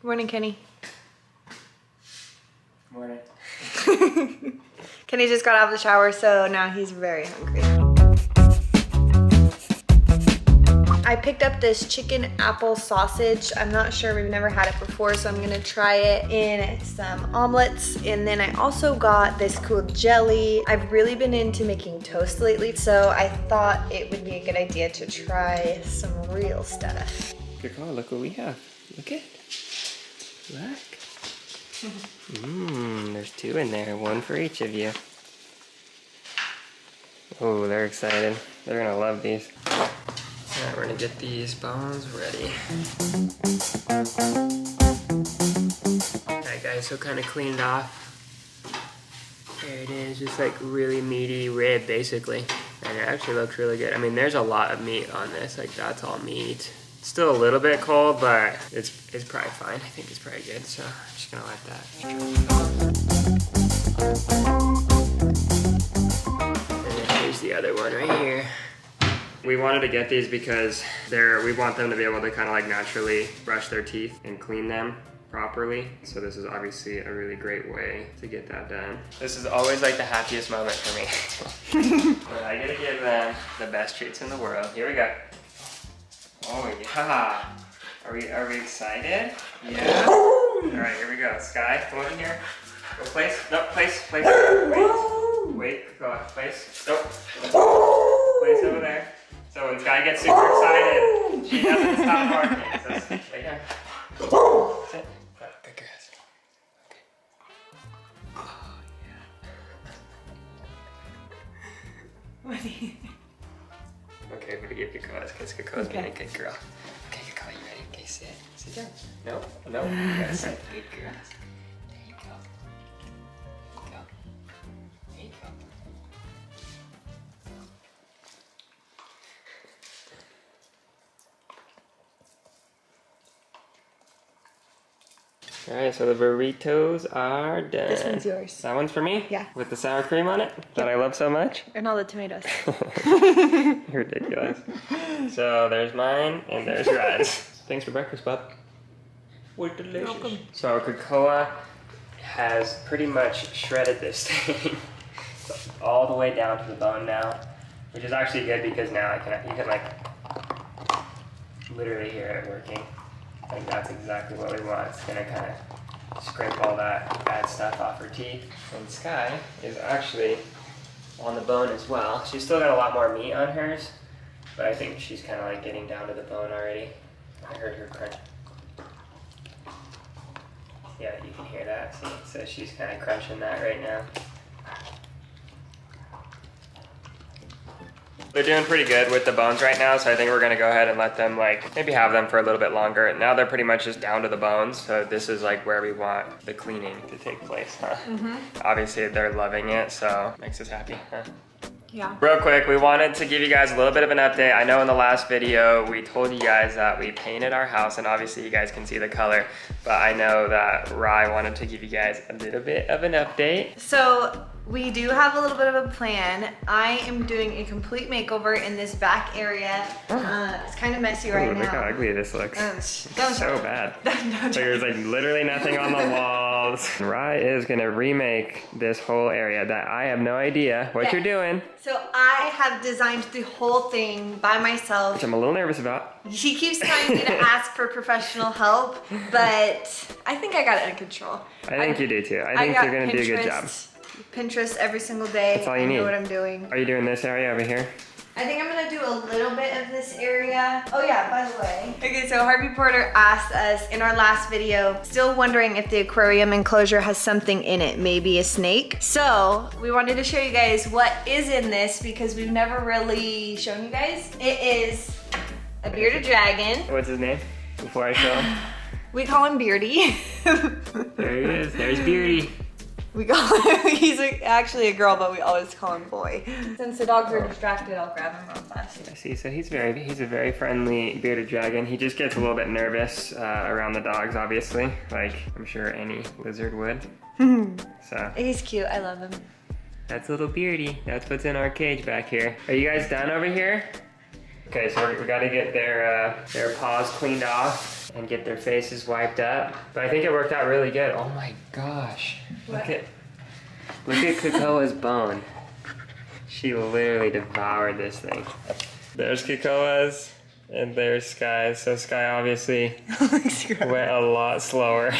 Good morning, Kenny. Good Morning. Kenny just got out of the shower, so now he's very hungry. I picked up this chicken apple sausage. I'm not sure, we've never had it before, so I'm gonna try it in some omelets. And then I also got this cool jelly. I've really been into making toast lately, so I thought it would be a good idea to try some real stuff. Good call. Look what we have. Look it. Look. Mmm, there's two in there, one for each of you. Oh, they're excited. They're gonna love these. Alright, we're gonna get these bones ready. Alright guys, so kind of cleaned off. There it is, just like really meaty rib basically. And it actually looks really good. I mean, there's a lot of meat on this, like that's all meat. Still a little bit cold, but it's it's probably fine. I think it's probably good, so I'm just gonna let that. And then here's the other one right here. We wanted to get these because they're we want them to be able to kind of like naturally brush their teeth and clean them properly. So this is obviously a really great way to get that done. This is always like the happiest moment for me. but I gotta give them the best treats in the world. Here we go. Oh yeah. Are we are we excited? Yeah. All right, here we go. Sky, come over here. Go place. No, place, place. Wait. Wait, go on, place. Nope. Place over there. So when Sky gets super excited, she doesn't stop barking. So right here. Sit. Good girl. Okay. Oh What do you Okay, we're gonna give Kakoa, because Kakoa's being a Okay. good girl. Okay, Kakoa, you ready? Okay, sit. Sit down. No, no, you gotta sit. Good girl. Alright, so the burritos are done. This one's yours. That one's for me? Yeah. With the sour cream on it that I love so much? And all the tomatoes. You're ridiculous. So there's mine and there's Rad's. Thanks for breakfast, bub. We're delicious. Welcome. So Kakoa has pretty much shredded this thing all the way down to the bone now, which is actually good because now I can you can like literally hear it working. Like that's exactly what we want. It's gonna kind of scrape all that bad stuff off her teeth. And Sky is actually on the bone as well. She's still got a lot more meat on hers, but I think she's kind of like getting down to the bone already. I heard her crunch. Yeah, you can hear that. See, so she's kind of crunching that right now. They're doing pretty good with the bones right now, so I think we're gonna go ahead and let them like maybe have them for a little bit longer. Now they're pretty much just down to the bones, so this is like where we want the cleaning to take place, huh? Mhm. Obviously they're loving it, so makes us happy, huh? yeah. Real quick, we wanted to give you guys a little bit of an update. I know in the last video, we told you guys that we painted our house and obviously you guys can see the color, but I know that Rye wanted to give you guys a little bit of an update. So we do have a little bit of a plan. I am doing a complete makeover in this back area. Uh, it's kind of messy right Ooh, now. look how ugly this looks. Um, so bad. So there's like literally nothing on the walls. Rye is gonna remake this whole area that I have no idea what you're doing, So I have designed the whole thing by myself. which I'm a little nervous about. He keeps telling me to ask for professional help, but I think I got it under control. I think you do too. I think got you're gonna do a good job. Pinterest- every single day. That's all you I need. know what I'm doing. Are you doing this area over here? I think I'm gonna do a little bit of this area. Oh yeah, by the way. Okay, so Harvey Porter asked us in our last video, still wondering if the aquarium enclosure has something in it, maybe a snake. So we wanted to show you guys what is in this because we've never really shown you guys. It is a bearded dragon. What's his name? Before I show him. We call him Beardy. There he is. There's Beardy. We call him, he's a, actually a girl, but we always call him boy. Since the dogs are distracted, I'll grab him real fast. I see. So he's very, he's a very friendly bearded dragon. He just gets a little bit nervous uh, around the dogs, obviously, like I'm sure any lizard would. so He's cute, I love him. that's little Beardy. That's what's in our cage back here. Are you guys done over here? Okay, so we, we got to get their uh, their paws cleaned off. And get their faces wiped up. But I think it worked out really good. Oh my gosh. Look at look at Kakoa's bone. She literally devoured this thing. There's Kakoa's and there's Sky. So Sky obviously went a lot slower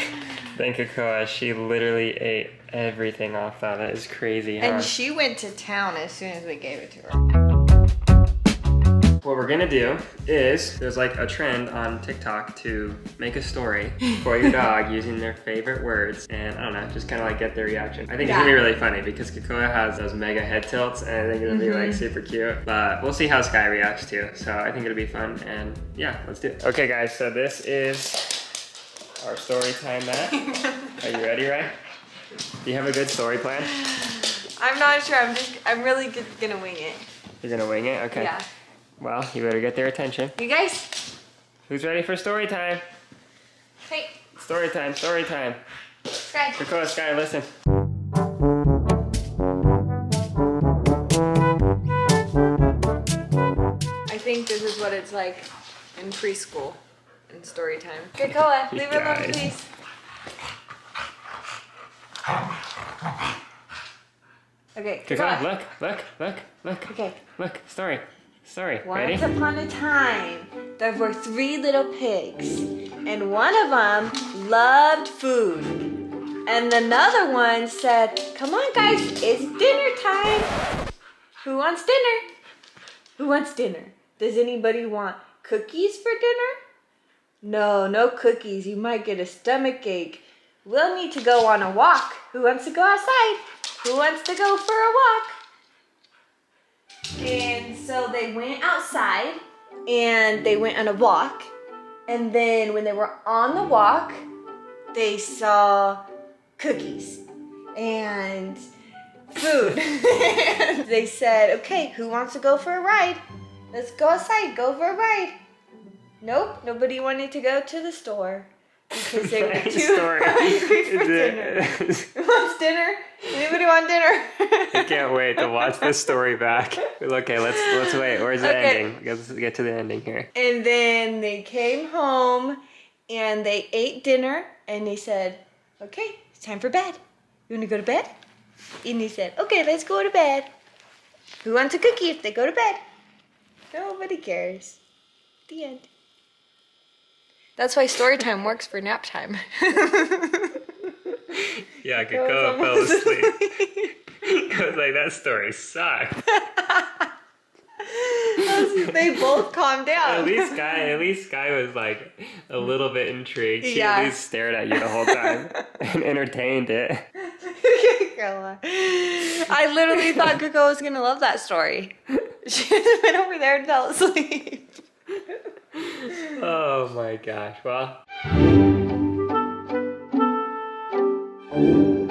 than Kakoa. She literally ate everything off that. That is crazy, huh? And she went to town as soon as we gave it to her. What we're gonna do is there's like a trend on TikTok to make a story for your dog using their favorite words and I don't know, just kind of like get their reaction. I think it's gonna be really funny because Kakoa has those mega head tilts and I think it'll be Mm-hmm. like super cute. But we'll see how Sky reacts too. So I think it'll be fun and yeah, let's do it. Okay guys, so this is our story time Matt. Are you ready, Ray? Do you have a good story plan? I'm not sure. I'm just. I'm really g- gonna wing it. You're gonna wing it? Okay. Yeah. Well, you better get their attention. You guys. Who's ready for story time? Hey, Story time, story time. Sky. Dakota Sky, listen. I think this is what it's like in preschool in story time. Kakoa, leave her alone, please. Okay, Dakota, Kakoa. look, look, look, look. Okay. Look, story. Story. Once Ready? upon a time, there were three little pigs, and one of them loved food. And another one said, Come on, guys, it's dinner time. Who wants dinner? Who wants dinner? Does anybody want cookies for dinner? No, no cookies. You might get a stomach ache. We'll need to go on a walk. Who wants to go outside? Who wants to go for a walk? And so they went outside and they went on a walk. And then when they were on the walk, they saw cookies and food. they said, okay, who wants to go for a ride? Let's go outside, go for a ride. Nope, nobody wanted to go to the store because they were too hungry for dinner. wants dinner? Anybody want dinner? I can't wait to watch this story back. Okay, let's let's wait. Where's the Okay. ending? Let's get to the ending here. And then they came home and they ate dinner and they said, Okay, it's time for bed. You wanna go to bed? And he said, Okay, let's go to bed. Who wants a cookie if they go to bed? Nobody cares. The end. That's why story time works for nap time. Yeah, Kakoa Kakoa fell asleep. I was like, that story sucked. they both calmed down. At least Sky, at least Sky was like a little bit intrigued. She Yeah. at least stared at you the whole time and entertained it. I literally thought Coco was gonna love that story. She just went over there and fell asleep. Oh my gosh. Well, Thank